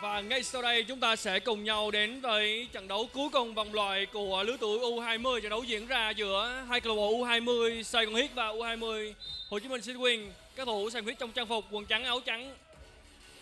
Và ngay sau đây chúng ta sẽ cùng nhau đến với trận đấu cuối cùng vòng loại của lứa tuổi U20 trận đấu diễn ra giữa hai câu lạc bộ U20 Sài Gòn Heat và U20 Hồ Chí Minh City Wing. Các thủ Sài Gòn Heat trong trang phục quần trắng, áo trắng.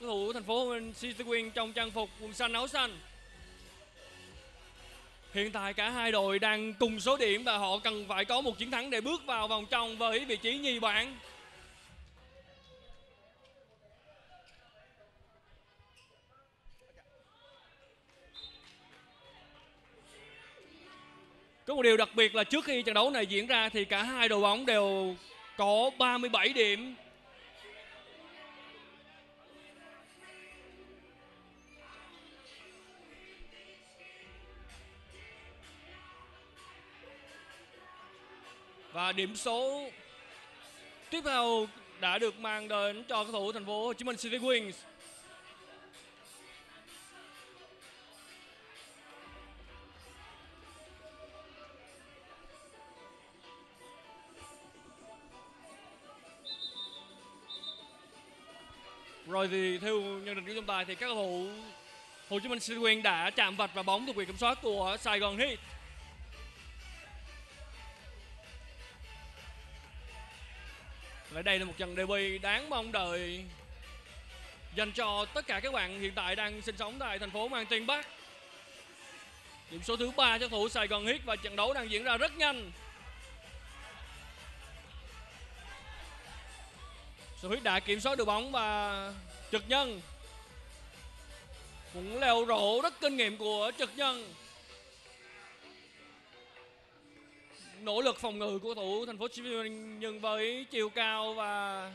Các thủ thành phố Hồ Chí Minh City Wing trong trang phục quần xanh, áo xanh. Hiện tại cả hai đội đang cùng số điểm và họ cần phải có một chiến thắng để bước vào vòng trong với vị trí nhì bảng. Có một điều đặc biệt là trước khi trận đấu này diễn ra thì cả hai đội bóng đều có 37 điểm. Và điểm số tiếp theo đã được mang đến cho cầu thủ thành phố Hồ Chí Minh City Wings. Rồi thì theo nhận định của chúng ta thì các cầu thủ Hồ Chí Minh City Wing đã chạm vạch và bóng thuộc quyền kiểm soát của Sài Gòn Heat. Và đây là một trận derby đáng mong đợi dành cho tất cả các bạn hiện tại đang sinh sống tại thành phố mang tên Bắc. Điểm số thứ ba cho thủ Sài Gòn Heat và trận đấu đang diễn ra rất nhanh. Sở đã kiểm soát được bóng và Trực Nhân cũng leo rổ rất kinh nghiệm của Trực Nhân. Nỗ lực phòng ngự của thủ thành phố Hồ Chí Minh nhưng với chiều cao và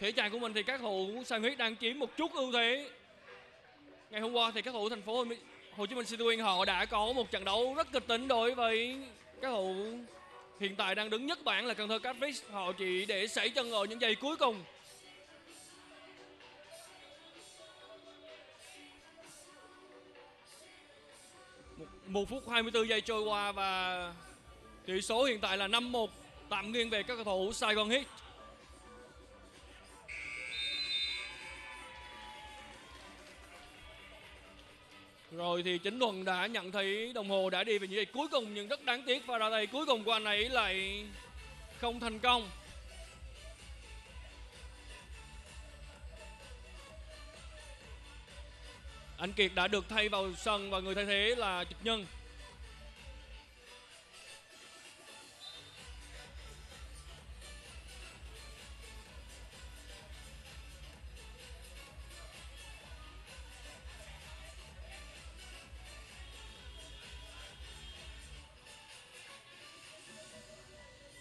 thể trạng của mình thì các thủ Sài Huyết đang chiếm một chút ưu thế. Ngày hôm qua thì các thủ thành phố Hồ Chí Minh City Wing họ đã có một trận đấu rất kịch tính đối với các thủ hiện tại đang đứng nhất bảng là Cần Thơ Catfish. Họ chỉ để xảy chân ở những giây cuối cùng. Một, phút 24 giây trôi qua và tỷ số hiện tại là 5-1 tạm nghiêng về các cầu thủ Sài Gòn Heat. Rồi thì chính Thuận đã nhận thấy đồng hồ đã đi về những giây cuối cùng nhưng rất đáng tiếc và ra tay cuối cùng của anh ấy lại không thành công. Anh Kiệt đã được thay vào sân và người thay thế là Trực Nhân.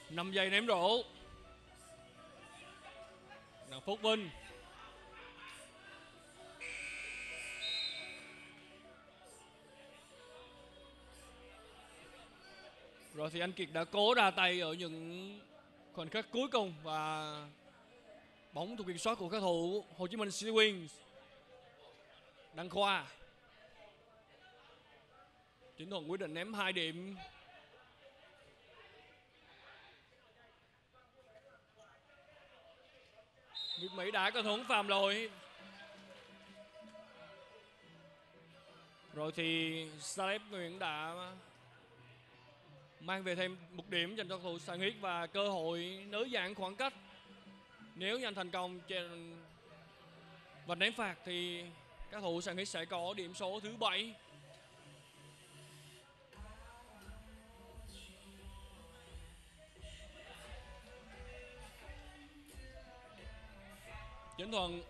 năm giây ném rổ là Phúc Vinh Rồi thì anh Kiệt đã cố ra tay ở những khoảnh khắc cuối cùng và bóng thuộc kiểm soát của các thủ Hồ Chí Minh City Wings. Đăng Khoa. Chính Thuận quyết định ném 2 điểm. Việt Mỹ đã có thuẫn phạm lỗi. Rồi thì Salep Nguyễn đã mang về thêm một điểm dành cho cầu thủ Sang Huyết và cơ hội nới giãn khoảng cách. Nếu nhanh thành công trên và ném phạt thì các thủ Sang Huyết sẽ có điểm số thứ bảy. Chính Thuận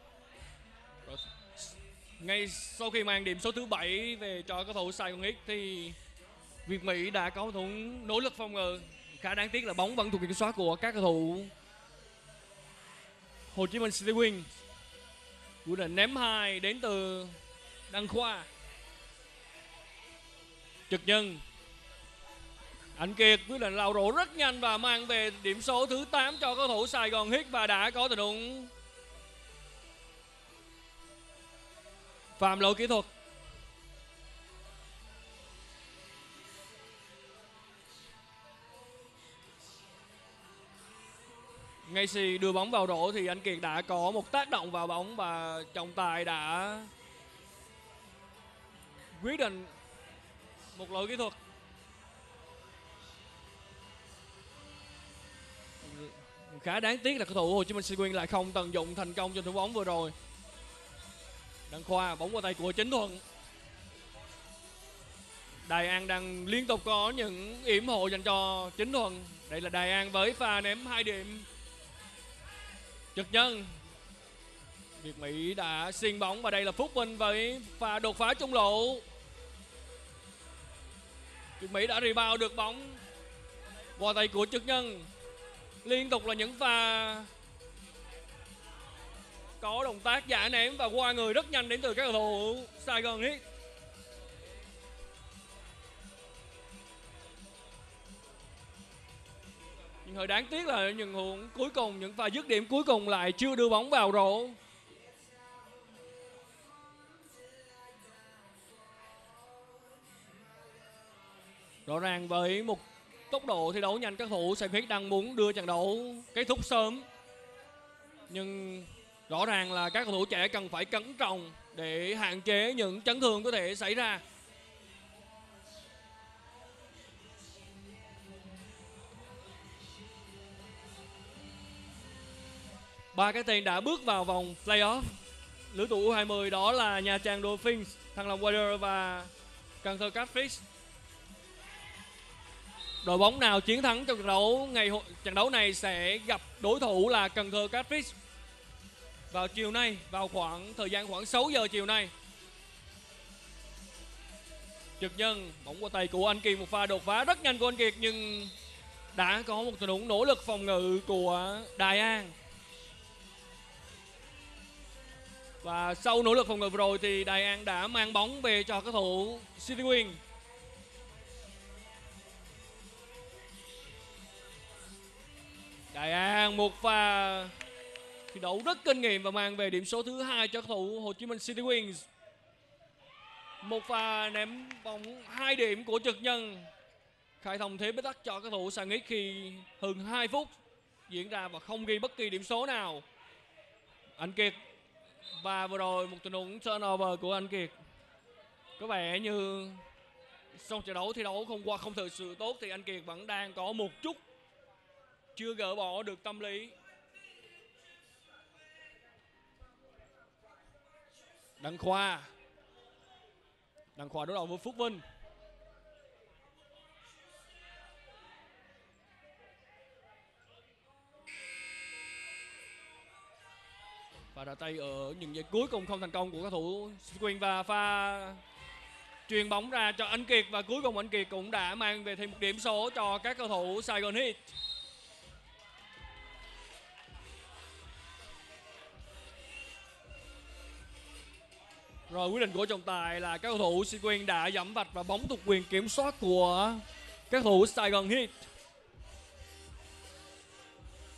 ngay sau khi mang điểm số thứ bảy về cho các thủ Sài Gòn X thì Việt Mỹ đã có thủ nỗ lực phòng ngự, khá đáng tiếc là bóng vẫn thuộc kiểm soát của các cầu thủ. Hồ Chí Minh City Wing quyết định ném hai đến từ Đăng Khoa. Trực Nhân. Anh Kiệt quyết định lao rổ rất nhanh và mang về điểm số thứ 8 cho cầu thủ Sài Gòn Hit và đã có tình huống. Phạm lỗi kỹ thuật. Ngay khi đưa bóng vào rổ thì anh Kiệt đã có một tác động vào bóng và trọng tài đã quyết định một lỗi kỹ thuật. Khá đáng tiếc là cầu thủ Hồ Chí Minh City Wing lại không tận dụng thành công trên thủ bóng vừa rồi. Đăng Khoa, bóng qua tay của Chính Thuận. Đài An đang liên tục có những yểm hộ dành cho Chính Thuận. Đây là Đài An với pha ném 2 điểm. Trực nhân. Việt Mỹ đã xiên bóng và đây là Phúc Minh với pha đột phá trung lộ. Việt Mỹ đã rebound được bóng. Qua tay của Trực Nhân. Liên tục là những pha có động tác giả ném và qua người rất nhanh đến từ các cầu thủ Sài Gòn Heat. Nhưng hơi đáng tiếc là những huống cuối cùng, những pha dứt điểm cuối cùng lại chưa đưa bóng vào rổ. Rõ ràng với một tốc độ thi đấu nhanh các thủ Sài Huyết đang muốn đưa trận đấu kết thúc sớm. Nhưng rõ ràng là các cầu thủ trẻ cần phải cẩn trọng để hạn chế những chấn thương có thể xảy ra. Ba cái tên đã bước vào vòng playoff lứa tuổi U20 đó là Nha Trang Dolphins, Thăng Long Warrior và Cần Thơ Catfish. Đội bóng nào chiến thắng trong trận đấu ngày trận đấu này sẽ gặp đối thủ là Cần Thơ Catfish vào chiều nay vào khoảng thời gian khoảng 6 giờ chiều nay. Trực nhân bóng qua tay của anh Kiệt một pha đột phá rất nhanh của anh Kiệt nhưng đã có một tình huống nỗ lực phòng ngự của Đài An Và sau nỗ lực phòng ngự vừa rồi thì Đài An đã mang bóng về cho các thủ City Wing. Đài An một pha thi đấu rất kinh nghiệm và mang về điểm số thứ hai cho thủ Hồ Chí Minh City Wings. Một pha ném bóng hai điểm của trực nhân, khai thông thế bế tắc cho các thủ Sài Nghít khi hơn 2 phút diễn ra và không ghi bất kỳ điểm số nào. Anh Kiệt và vừa rồi một tình huống turnover của anh Kiệt. Có vẻ như sau trận đấu thi đấu không qua không thực sự tốt thì anh Kiệt vẫn đang có một chút chưa gỡ bỏ được tâm lý. Đăng Khoa. Đăng Khoa đối đầu với Phúc Vinh. Và ra tay ở những giây cuối cùng không thành công của các thủ quyền và pha truyền bóng ra cho anh Kiệt và cuối cùng anh Kiệt cũng đã mang về thêm một điểm số cho các cầu thủ Saigon Heat. Rồi quyết định của trọng tài là các cầu thủ Sĩ Quyền đã dẫm vạch và bóng thuộc quyền kiểm soát của các cầu thủ Saigon Heat.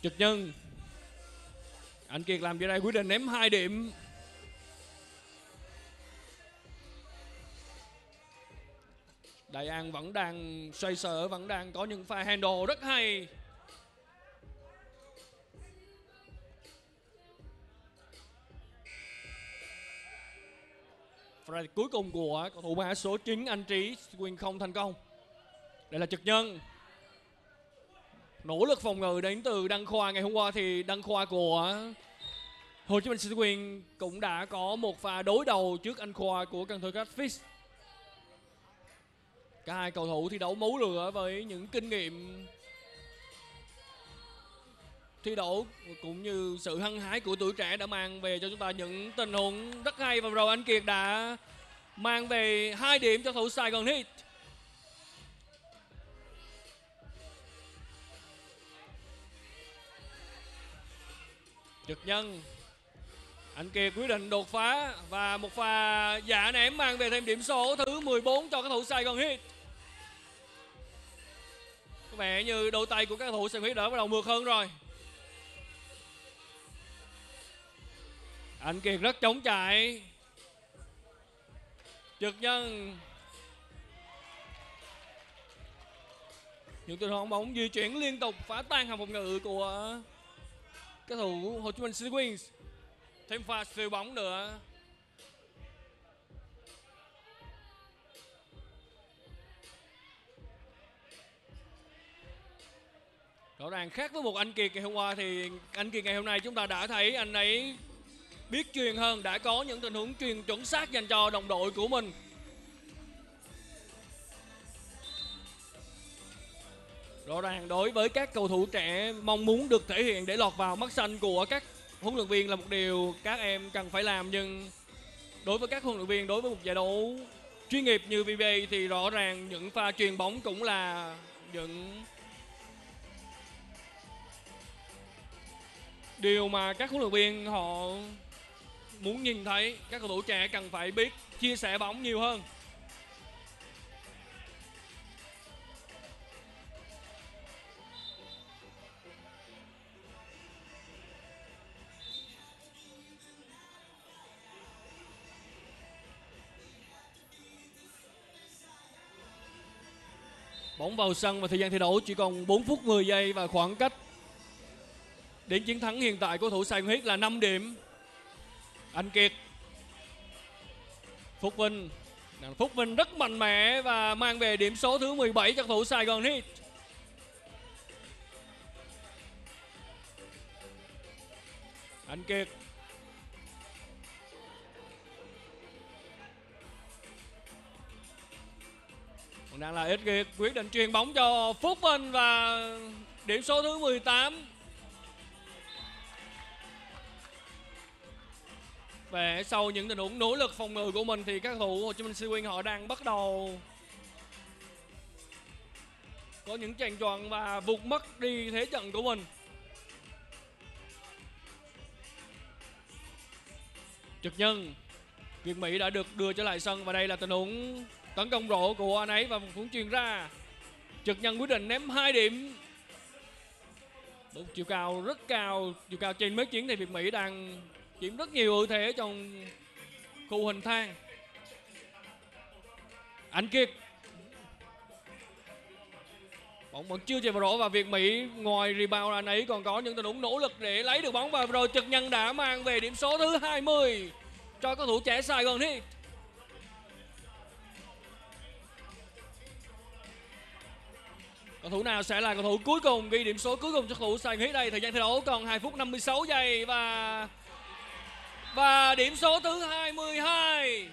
Trực nhân anh Kiệt làm gì đây quyết định ném hai điểm. Đại An vẫn đang xoay sở, Vẫn đang có những pha handle rất hay. Fred cuối cùng của cầu thủ mã số 9 anh Trí quyền không thành công. Đây là trực nhân nỗ lực phòng ngự đến từ Đăng Khoa ngày hôm qua thì Đăng Khoa của Hồ Chí Minh City quyền cũng đã có một pha đối đầu trước anh Khoa của Cần Thơ Catfish. Cả hai cầu thủ thi đấu máu lửa với những kinh nghiệm thi đấu cũng như sự hăng hái của tuổi trẻ đã mang về cho chúng ta những tình huống rất hay và rồi anh Kiệt đã mang về hai điểm cho thủ Sài Gòn Heat. Trực nhân. Anh Kiệt quyết định đột phá Và một pha giả ném mang về thêm điểm số thứ 14 cho các thủ Sài Gòn Heat. Có vẻ như đôi tay của các thủ Sài Gòn Heat đã bắt đầu mượt hơn rồi. Anh Kiệt rất chống chạy. Trực nhân. Những tình huống bóng di chuyển liên tục phá tan hàng phòng ngự của các thủ Hồ Chí Minh City Wings Thêm pha siêu bóng nữa Rõ ràng khác với một anh Kiệt ngày hôm qua thì anh Kiệt ngày hôm nay chúng ta đã thấy anh ấy biết truyền hơn, đã có những tình huống truyền chuẩn xác dành cho đồng đội của mình. Rõ ràng, đối với các cầu thủ trẻ, mong muốn được thể hiện để lọt vào mắt xanh của các huấn luyện viên là một điều các em cần phải làm. Nhưng đối với các huấn luyện viên, đối với một giải đấu chuyên nghiệp như VBA thì rõ ràng những pha truyền bóng cũng là những điều mà các huấn luyện viên họ muốn nhìn thấy. Các cầu thủ trẻ cần phải biết chia sẻ bóng nhiều hơn. Bóng vào sân và thời gian thi đấu chỉ còn 4 phút 10 giây và khoảng cách đến chiến thắng hiện tại của thủ Sài Gòn Huyết là 5 điểm. Anh Kiệt. Phúc Vinh. Phúc Vinh rất mạnh mẽ và mang về điểm số thứ 17 cho thủ Sài Gòn Huyết. Anh Kiệt đang là ít Kiệt quyết định truyền bóng cho Phúc Vinh và điểm số thứ 18 Và sau những tình huống nỗ lực phòng ngự của mình thì các thủ Hồ Chí Minh Sea Wing họ đang bắt đầu có những chàng tròn và vụt mất đi thế trận của mình. Trực nhân, Việt Mỹ đã được đưa trở lại sân và đây là tình huống tấn công rộ của anh ấy và một cuốn truyền ra trực nhân quyết định ném hai điểm. Một chiều cao rất cao, chiều cao trên mấy chiến thì việt mỹ đang chiếm rất nhiều ưu thế trong khu hình thang. Anh kiệt. Bóng vẫn chưa chạy vào rổ và việt mỹ ngoài rebound anh ấy còn có những tình huống nỗ lực để lấy được bóng và rồi trực nhân đã mang về điểm số thứ 20 cho cầu thủ trẻ sài gòn Heat. Cầu thủ nào sẽ là cầu thủ cuối cùng ghi điểm số cuối cùng cho cầu thủ Sài Gòn đây? Thời gian thi đấu còn 2 phút 56 giây và và điểm số thứ 22